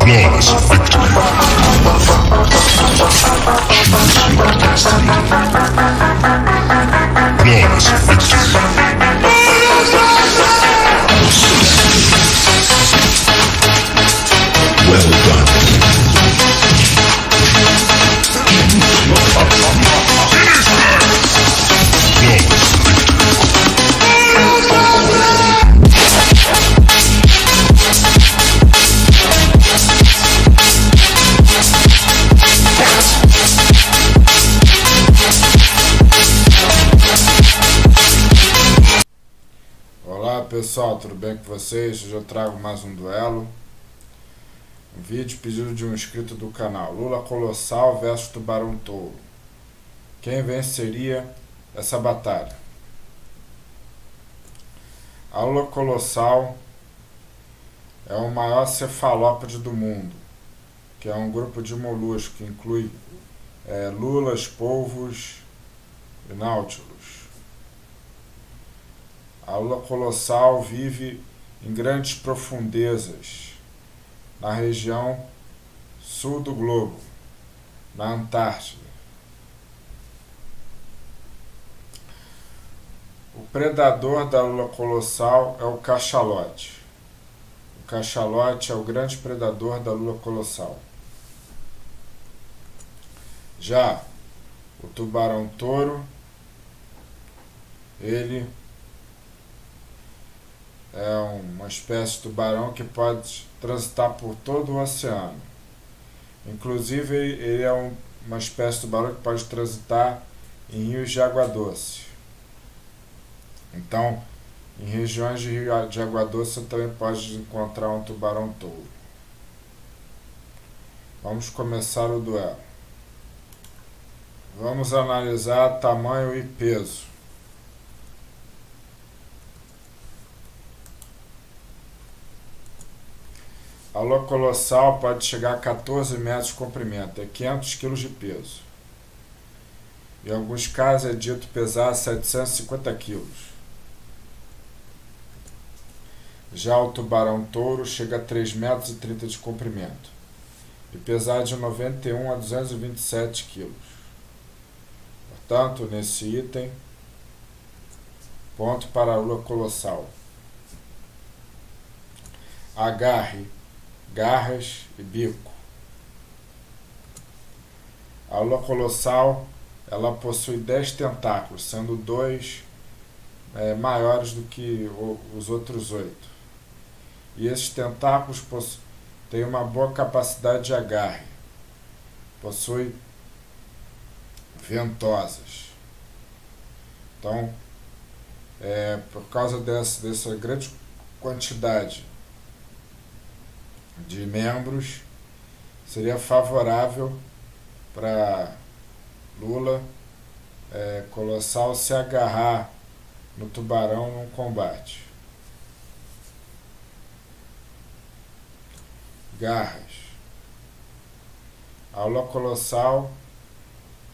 Flawless victory. Pessoal, tudo bem com vocês? Hoje eu trago mais um duelo. Um vídeo pedido de um inscrito do canal. Lula Colossal versus Tubarão Touro. Quem venceria essa batalha? A Lula Colossal é o maior cefalópode do mundo, que é um grupo de moluscos que inclui é, lulas, polvos e náutilos. A lula colossal vive em grandes profundezas na região sul do globo, na Antártida. O predador da lula colossal é o cachalote. O cachalote é o grande predador da lula colossal. Já o tubarão-touro, ele é uma espécie de tubarão que pode transitar por todo o oceano. Inclusive, ele é um, uma espécie de tubarão que pode transitar em rios de água doce. Então, em regiões de, rio de água doce, você também pode encontrar um tubarão touro. Vamos começar o duelo. Vamos analisar tamanho e peso. A lua colossal pode chegar a 14 metros de comprimento, é 500 kg de peso. Em alguns casos é dito pesar 750 kg. Já o tubarão touro chega a 3,30 metros de comprimento e pesar de 91 a 227 kg. Portanto, nesse item, ponto para a lua colossal. Agarre garras e bico. A lua colossal ela possui 10 tentáculos, sendo dois é, maiores do que o, os outros oito. E esses tentáculos têm uma boa capacidade de agarre, possui ventosas. Então, é, por causa dessa, dessa grande quantidade de membros seria favorável para Lula é, Colossal se agarrar no tubarão num combate. Garras. A aula colossal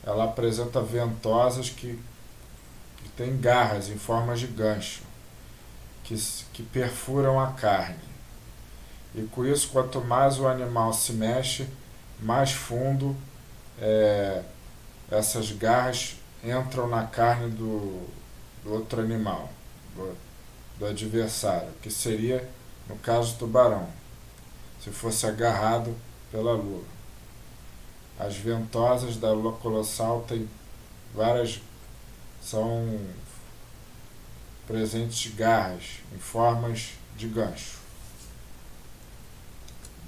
ela apresenta ventosas que, que têm garras em forma de gancho, que, que perfuram a carne. E com isso, quanto mais o animal se mexe, mais fundo é, essas garras entram na carne do, do outro animal, do, do adversário, que seria, no caso, do tubarão, se fosse agarrado pela lua. As ventosas da lua colossal têm várias. são presentes garras em formas de gancho.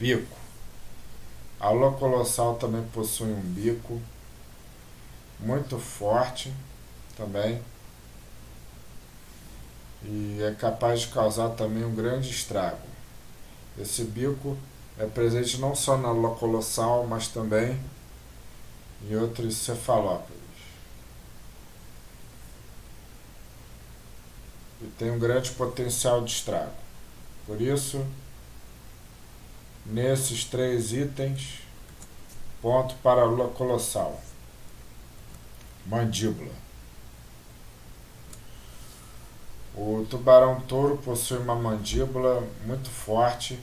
Bico. A lua colossal também possui um bico muito forte também e é capaz de causar também um grande estrago. Esse bico é presente não só na lua colossal, mas também em outros cefalópodes. E tem um grande potencial de estrago. Por isso, nesses três itens, ponto para colossal. Mandíbula. O tubarão touro possui uma mandíbula muito forte.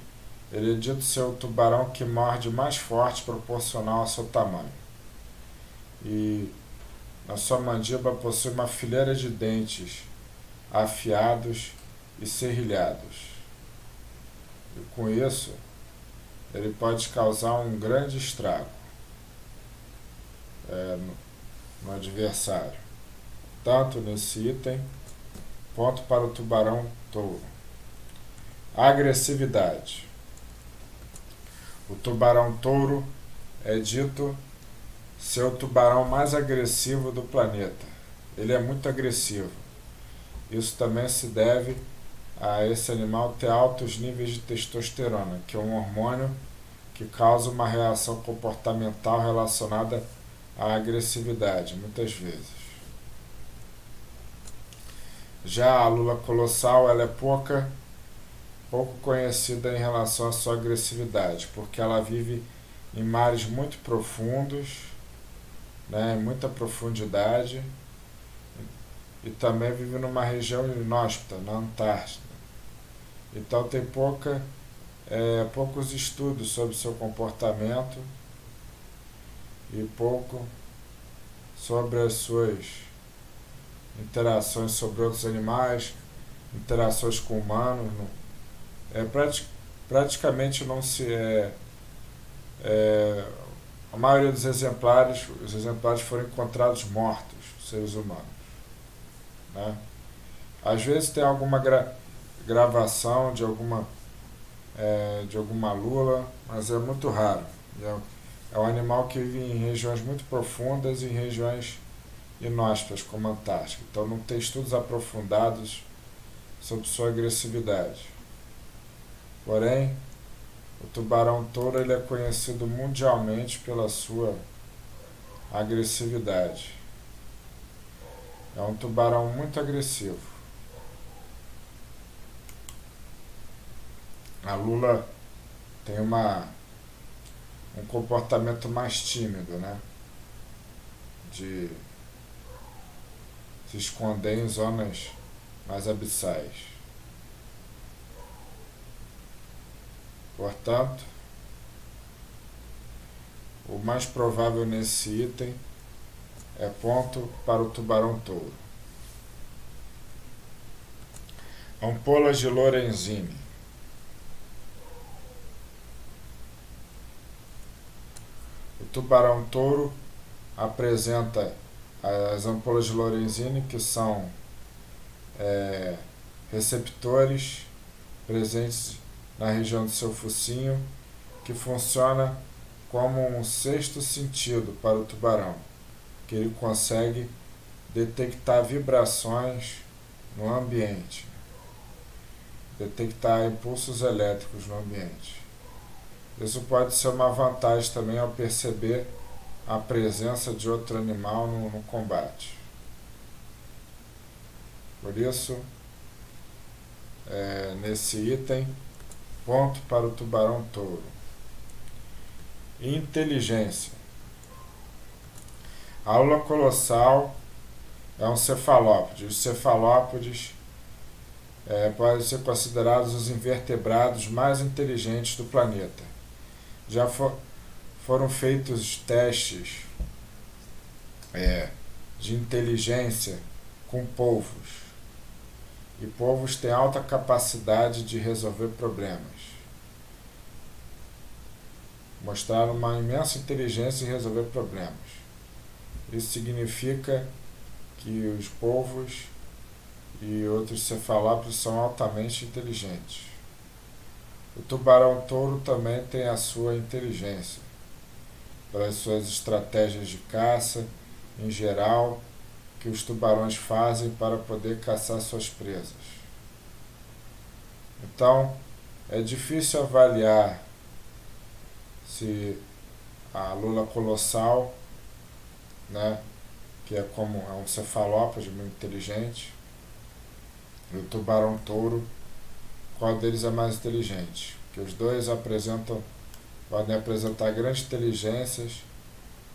Ele é dito ser o tubarão que morde mais forte proporcional ao seu tamanho. E na sua mandíbula possui uma fileira de dentes afiados e serrilhados. E com isso, ele pode causar um grande estrago é, no, no adversário. Tanto nesse item, ponto para o tubarão touro. Agressividade. O tubarão touro é dito ser o tubarão mais agressivo do planeta. Ele é muito agressivo. Isso também se deve a esse animal ter altos níveis de testosterona, que é um hormônio que causa uma reação comportamental relacionada à agressividade, muitas vezes. Já a lula colossal, ela é pouca, pouco conhecida em relação à sua agressividade, porque ela vive em mares muito profundos, né, muita profundidade, e também vive numa região inóspita, na Antártida. Então tem pouca, é, poucos estudos sobre seu comportamento e pouco sobre as suas interações sobre outros animais, interações com humanos. é, prati, praticamente não se é, é, a maioria dos exemplares, os exemplares foram encontrados mortos, seres humanos. Né? Às vezes tem alguma gra gravação de alguma, é, de alguma lula, mas é muito raro. É, é um animal que vive em regiões muito profundas e regiões inóspitas, como a Antártica. Então não tem estudos aprofundados sobre sua agressividade. Porém, o tubarão touro ele é conhecido mundialmente pela sua agressividade. É um tubarão muito agressivo. A lula tem uma, um comportamento mais tímido, né? De se esconder em zonas mais abissais. Portanto, o mais provável nesse item é ponto para o tubarão touro. Ampolas de Lorenzini. tubarão touro apresenta as ampolas de Lorenzini, que são é, receptores presentes na região do seu focinho, que funciona como um sexto sentido para o tubarão, que ele consegue detectar vibrações no ambiente, detectar impulsos elétricos no ambiente. Isso pode ser uma vantagem também ao perceber a presença de outro animal no, no combate. Por isso, é, nesse item, ponto para o tubarão touro. Inteligência. A aula colossal é um cefalópode. Os cefalópodes é, podem ser considerados os invertebrados mais inteligentes do planeta já for, foram feitos testes é, de inteligência com povos. E povos têm alta capacidade de resolver problemas. Mostraram uma imensa inteligência em resolver problemas. Isso significa que os povos e outros cefalópodes são altamente inteligentes. O tubarão-touro também tem a sua inteligência, pelas suas estratégias de caça, em geral, que os tubarões fazem para poder caçar suas presas. Então, é difícil avaliar se a lula colossal, né, que é como é um cefalópode muito inteligente, e o tubarão touro qual deles é mais inteligente. Que os dois apresentam, podem apresentar grandes inteligências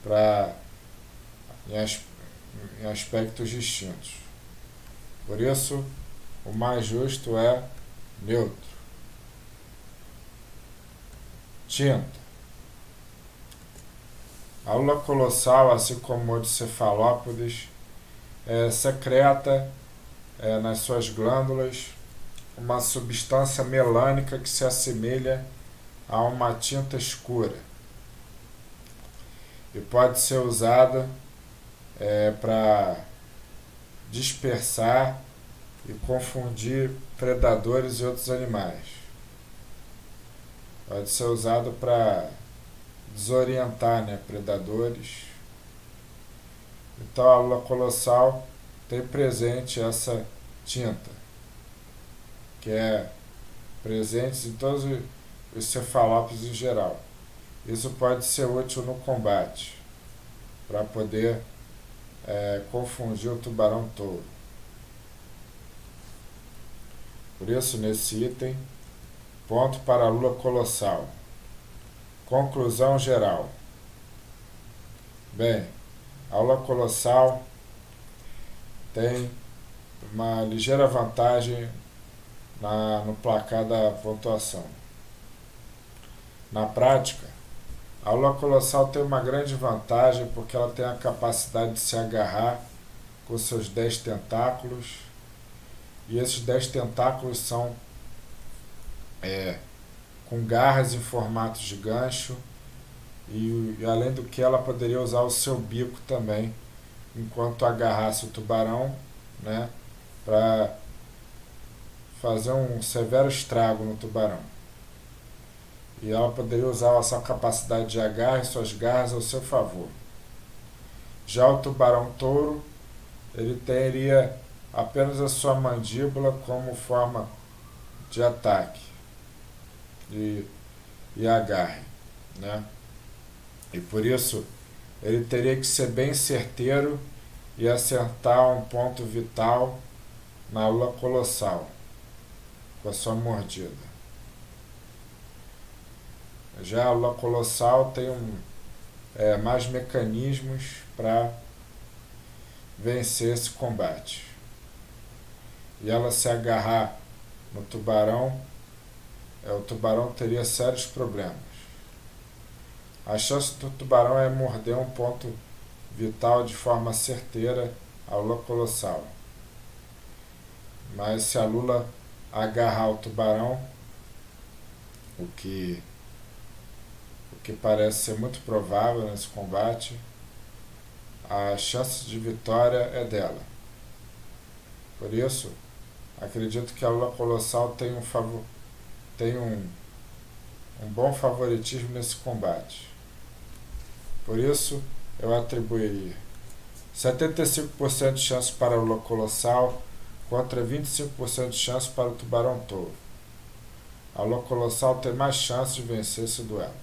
para em, as, em aspectos distintos. Por isso, o mais justo é neutro. Tinta. A lula colossal, assim como o de cefalópodes, é, secreta é, nas suas glândulas uma substância melânica que se assemelha a uma tinta escura e pode ser usada é, para dispersar e confundir predadores e outros animais. Pode ser usado para desorientar né, predadores. Então a lula colossal tem presente essa tinta, que é presente em todos os cefalópodes em geral. Isso pode ser útil no combate, para poder é, confundir o tubarão touro. Por isso, nesse item, ponto para a lula colossal. Conclusão geral. Bem, aula colossal tem uma ligeira vantagem na, no placar da pontuação. Na prática, a aula colossal tem uma grande vantagem porque ela tem a capacidade de se agarrar com seus dez tentáculos e esses dez tentáculos são é, com garras em formato de gancho. E, e, além do que ela poderia usar o seu bico também enquanto agarrasse o tubarão né, para fazer um severo estrago no tubarão. E ela poderia usar a sua capacidade de agarre suas garras ao seu favor. Já o tubarão-touro, ele teria apenas a sua mandíbula como forma de ataque e, e agarre, né? E por isso ele teria que ser bem certeiro e acertar um ponto vital na lua colossal com a sua mordida. Já a lua colossal tem um, é, mais mecanismos para vencer esse combate. E ela se agarrar no tubarão, o tubarão teria sérios problemas. A chance do tubarão é morder um ponto vital de forma certeira a lula colossal. Mas se a lula agarrar o tubarão, o que que parece ser muito provável nesse combate, a chance de vitória é dela. Por isso, acredito que a Lula Colossal tem um, favor, tem um, um bom favoritismo nesse combate. Por isso, eu atribuiria 75% de chance para a Lula Colossal contra 25% de chance para o Tubarão Touro. A Lula Colossal tem mais chance de vencer esse duelo.